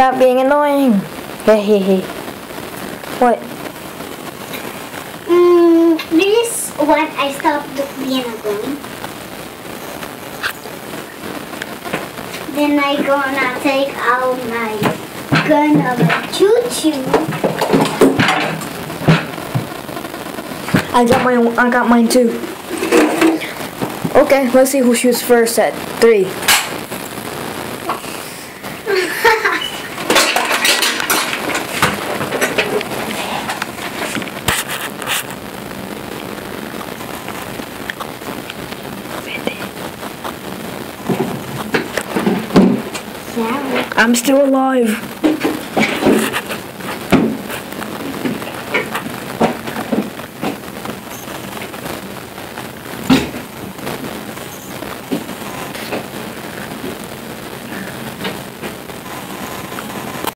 Stop being annoying. Hey, hey, hey. What? Mm, this one I stopped being annoying. Then I gonna take out my gun of a choo-choo. I got mine. I got mine too. Okay, let's see who shoots first at three. I'm still alive.